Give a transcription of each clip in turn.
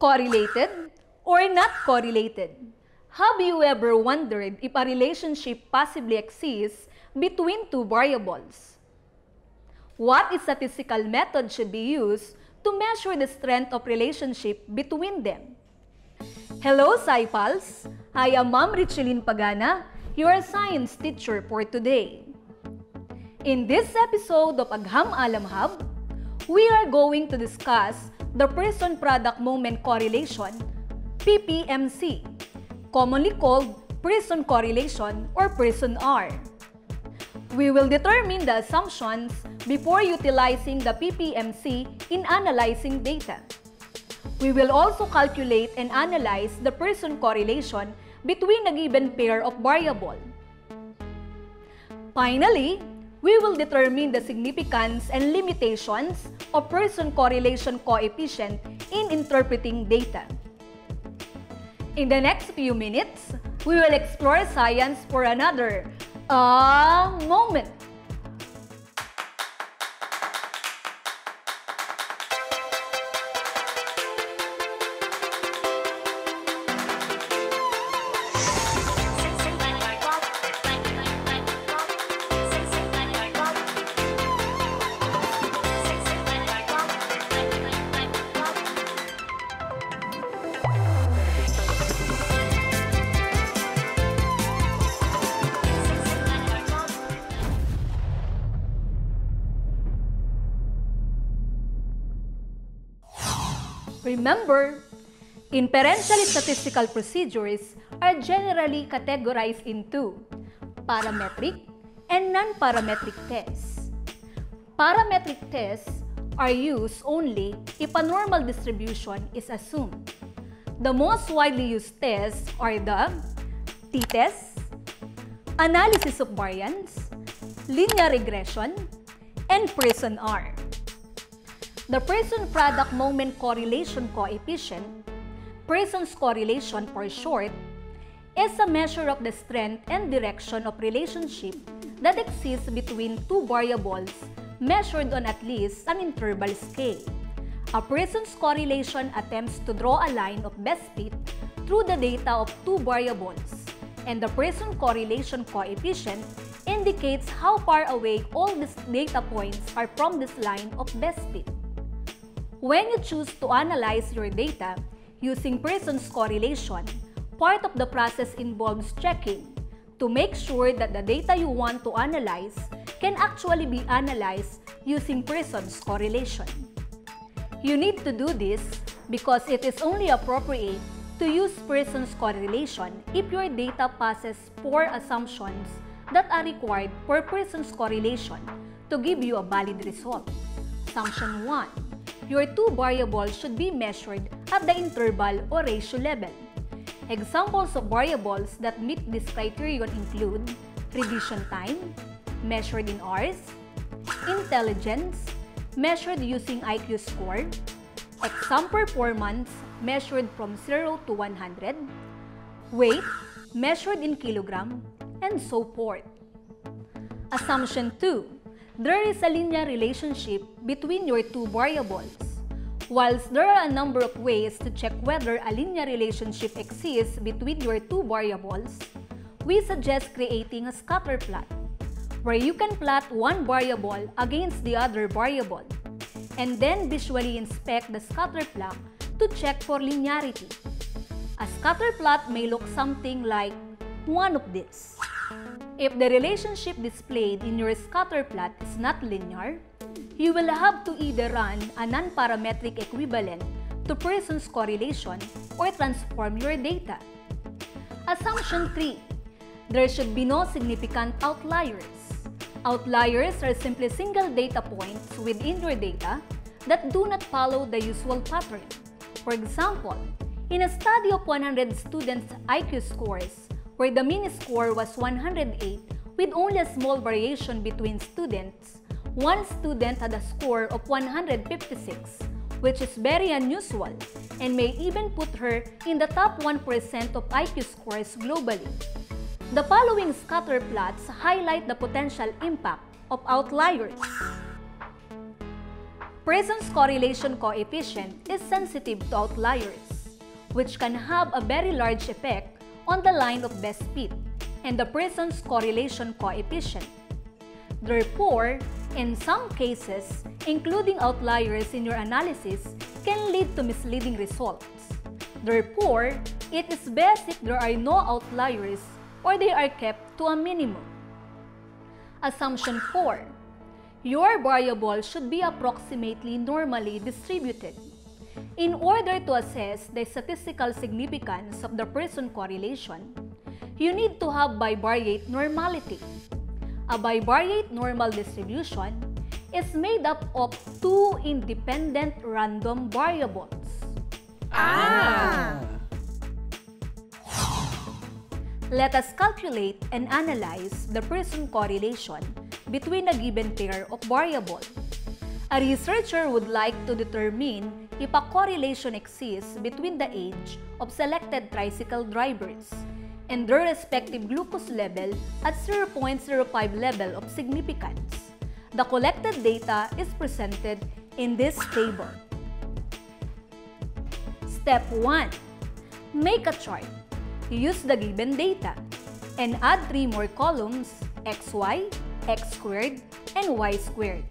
Correlated or not correlated? Have you ever wondered if a relationship possibly exists between two variables? What statistical method should be used to measure the strength of relationship between them? Hello, SciPals! I am Ma'am Richelyn Pagana, your science teacher for today. In this episode of Agham Alam Hub, we are going to discuss the Pearson-product moment correlation, PPMC, commonly called Pearson correlation or Pearson R. We will determine the assumptions before utilizing the PPMC in analyzing data. We will also calculate and analyze the Pearson correlation between a given pair of variable. Finally, we will determine the significance and limitations of person correlation coefficient in interpreting data. In the next few minutes, we will explore science for another uh, moment. Remember, inferential statistical procedures are generally categorized into parametric and non-parametric tests. Parametric tests are used only if a normal distribution is assumed. The most widely used tests are the t-test, analysis of variance, linear regression, and Pearson R. The Pearson-product moment correlation coefficient, Pearson's correlation for short, is a measure of the strength and direction of relationship that exists between two variables measured on at least an interval scale. A Pearson's correlation attempts to draw a line of best fit through the data of two variables, and the Pearson correlation coefficient indicates how far away all these data points are from this line of best fit. When you choose to analyze your data using Pearson's correlation, part of the process involves checking to make sure that the data you want to analyze can actually be analyzed using Pearson's correlation. You need to do this because it is only appropriate to use Pearson's correlation if your data passes four assumptions that are required for Pearson's correlation to give you a valid result. Assumption 1 your two variables should be measured at the interval or ratio level. Examples of variables that meet this criterion include revision time, measured in hours, intelligence, measured using IQ score, exam performance, measured from 0 to 100, weight, measured in kilogram, and so forth. Assumption 2 there is a linear relationship between your two variables. Whilst there are a number of ways to check whether a linear relationship exists between your two variables, we suggest creating a scatter plot, where you can plot one variable against the other variable, and then visually inspect the scatter plot to check for linearity. A scatter plot may look something like one of these. If the relationship displayed in your scatter plot is not linear, you will have to either run a non-parametric equivalent to Pearson's correlation or transform your data. Assumption 3. There should be no significant outliers. Outliers are simply single data points within your data that do not follow the usual pattern. For example, in a study of 100 students' IQ scores, where the mean score was 108 with only a small variation between students. One student had a score of 156, which is very unusual and may even put her in the top 1% of IQ scores globally. The following scatter plots highlight the potential impact of outliers. Pearson's correlation coefficient is sensitive to outliers, which can have a very large effect on the line of best fit and the Pearson's correlation coefficient. Therefore, in some cases, including outliers in your analysis can lead to misleading results. Therefore, it is best if there are no outliers or they are kept to a minimum. Assumption 4. Your variable should be approximately normally distributed. In order to assess the statistical significance of the person correlation, you need to have bivariate normality. A bivariate normal distribution is made up of two independent random variables. Ah! Let us calculate and analyze the person correlation between a given pair of variables. A researcher would like to determine if a correlation exists between the age of selected tricycle drivers and their respective glucose level at 0.05 level of significance. The collected data is presented in this table. Step 1. Make a chart. Use the given data and add three more columns xy, x squared, and y squared.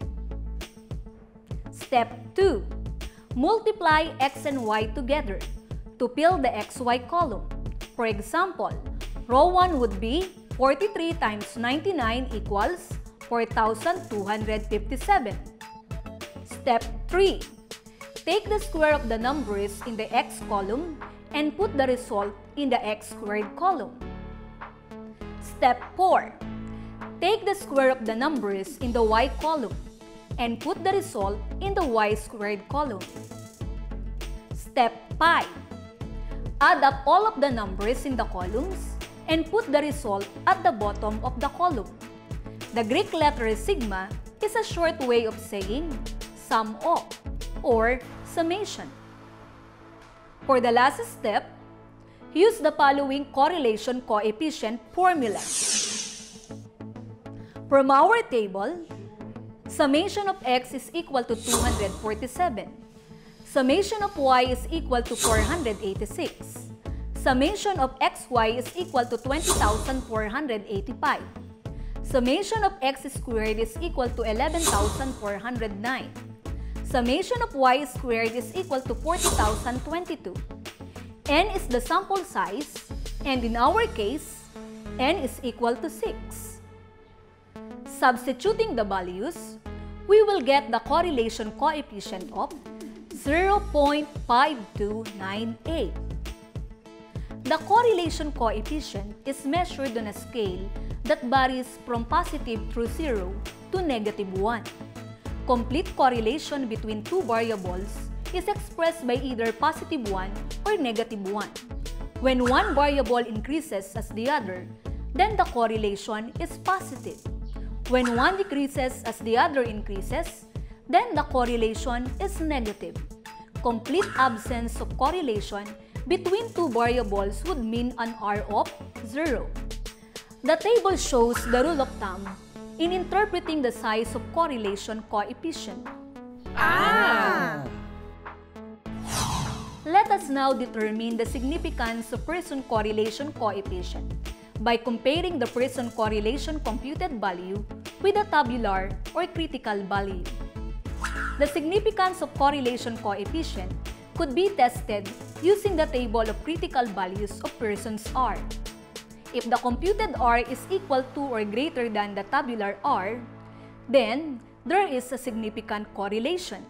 Step 2. Multiply x and y together to fill the xy column. For example, row 1 would be 43 times 99 equals 4,257. Step 3. Take the square of the numbers in the x column and put the result in the x squared column. Step 4. Take the square of the numbers in the y column and put the result in the y squared column. Step 5. Add up all of the numbers in the columns and put the result at the bottom of the column. The Greek letter sigma is a short way of saying sum of or summation. For the last step, use the following correlation coefficient formula. From our table, summation of x is equal to 247. Summation of y is equal to 486. Summation of xy is equal to 20,485. Summation of x squared is equal to 11,409. Summation of y squared is equal to 40,022. n is the sample size, and in our case, n is equal to 6. Substituting the values, we will get the correlation coefficient of 0.5298. The correlation coefficient is measured on a scale that varies from positive through 0 to negative 1. Complete correlation between two variables is expressed by either positive 1 or negative 1. When one variable increases as the other, then the correlation is positive. When one decreases as the other increases, then the correlation is negative. Complete absence of correlation between two variables would mean an R of 0. The table shows the rule of thumb in interpreting the size of correlation coefficient. Ah! Let us now determine the significance of Pearson correlation coefficient by comparing the Pearson correlation computed value with the tabular or critical value. The significance of correlation coefficient could be tested using the table of critical values of Pearson's R. If the computed R is equal to or greater than the tabular R, then there is a significant correlation.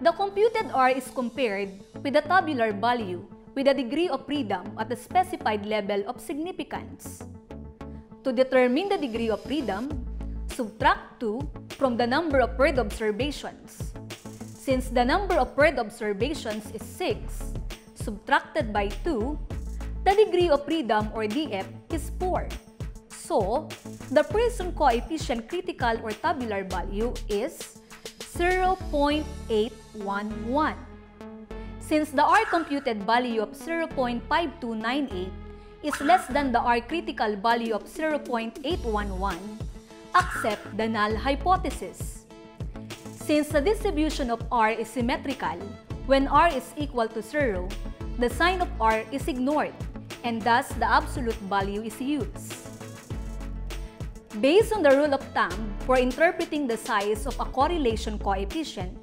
The computed R is compared with the tabular value with a degree of freedom at a specified level of significance. To determine the degree of freedom, subtract 2 from the number of paired observations. Since the number of paired observations is 6, subtracted by 2, the degree of freedom or DF is 4. So, the Pearson coefficient critical or tabular value is 0.811. Since the R computed value of 0.5298 is less than the R critical value of 0.811, accept the null hypothesis. Since the distribution of R is symmetrical, when R is equal to 0, the sign of R is ignored and thus the absolute value is used. Based on the rule of thumb for interpreting the size of a correlation coefficient,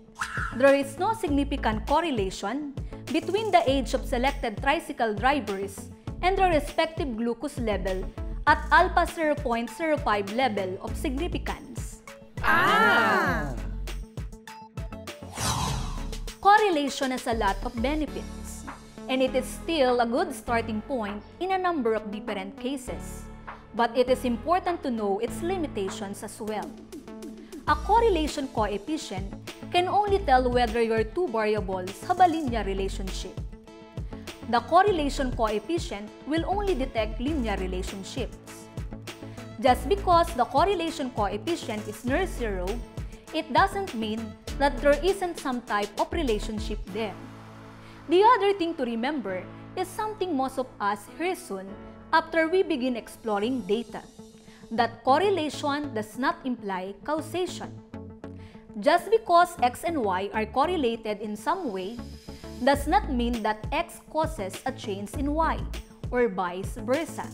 there is no significant correlation between the age of selected tricycle drivers and their respective glucose level at alpha 0.05 level of significance. Ah! Correlation has a lot of benefits, and it is still a good starting point in a number of different cases. But it is important to know its limitations as well. A correlation coefficient can only tell whether your two variables have a linear relationship. The correlation coefficient will only detect linear relationships. Just because the correlation coefficient is near zero, it doesn't mean that there isn't some type of relationship there. The other thing to remember is something most of us hear soon after we begin exploring data, that correlation does not imply causation. Just because X and Y are correlated in some way does not mean that X causes a change in Y or vice versa.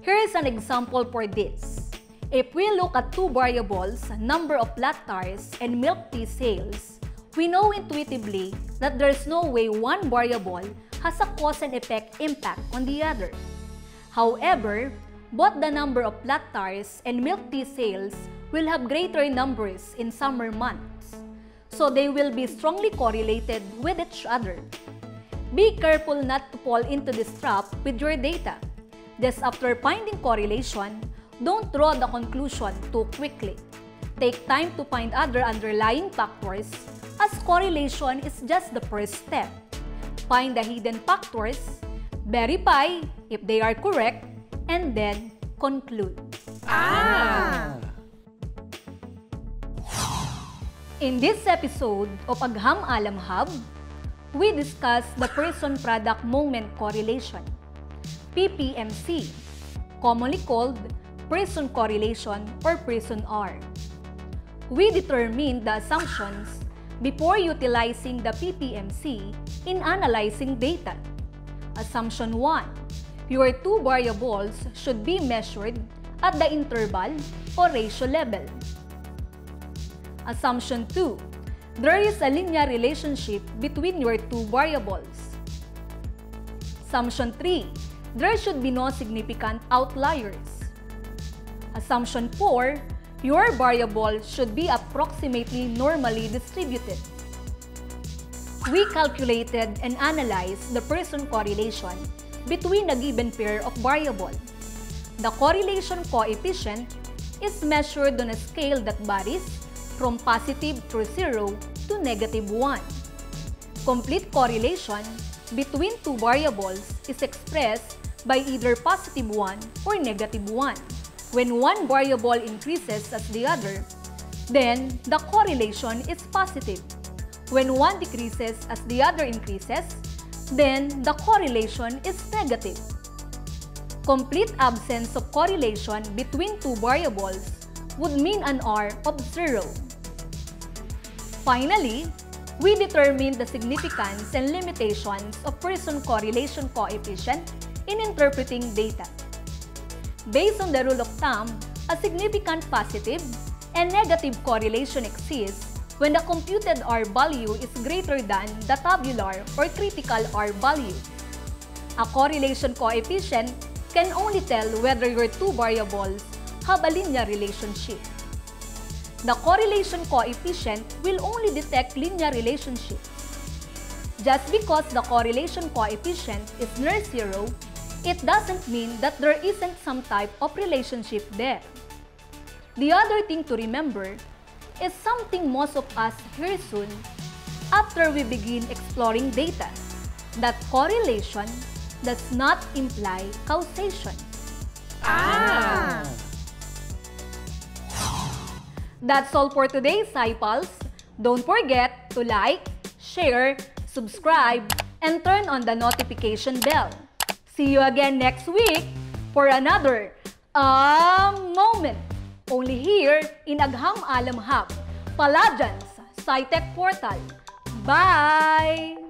Here is an example for this. If we look at two variables, number of lactars and milk tea sales, we know intuitively that there is no way one variable has a cause and effect impact on the other. However, both the number of lactars and milk tea sales will have greater numbers in summer months, so they will be strongly correlated with each other. Be careful not to fall into this trap with your data. Just after finding correlation, don't draw the conclusion too quickly. Take time to find other underlying factors as correlation is just the first step. Find the hidden factors, verify if they are correct, and then conclude. Ah! In this episode of Agham Alam Hub, we discuss the person product moment correlation, PPMC, commonly called person correlation or person R. We determine the assumptions before utilizing the PPMC in analyzing data. Assumption 1. Your two variables should be measured at the interval or ratio level. Assumption 2. There is a linear relationship between your two variables. Assumption 3. There should be no significant outliers. Assumption 4. Your variable should be approximately normally distributed. We calculated and analyzed the Pearson correlation between a given pair of variables. The correlation coefficient is measured on a scale that varies from positive through 0 to negative 1. Complete correlation between two variables is expressed by either positive 1 or negative 1. When one variable increases as the other, then the correlation is positive. When one decreases as the other increases, then the correlation is negative. Complete absence of correlation between two variables would mean an R of 0. Finally, we determine the significance and limitations of Pearson correlation coefficient in interpreting data. Based on the rule of thumb, a significant positive and negative correlation exists when the computed R value is greater than the tabular or critical R value. A correlation coefficient can only tell whether your two variables have a linear relationship. The correlation coefficient will only detect linear relationships. Just because the correlation coefficient is near zero, it doesn't mean that there isn't some type of relationship there. The other thing to remember is something most of us hear soon after we begin exploring data, that correlation does not imply causation. Ah! That's all for today, SciPals. Don't forget to like, share, subscribe, and turn on the notification bell. See you again next week for another um, moment. Only here in Agham Alam Hub, pala dyan sa SciTech Portal. Bye!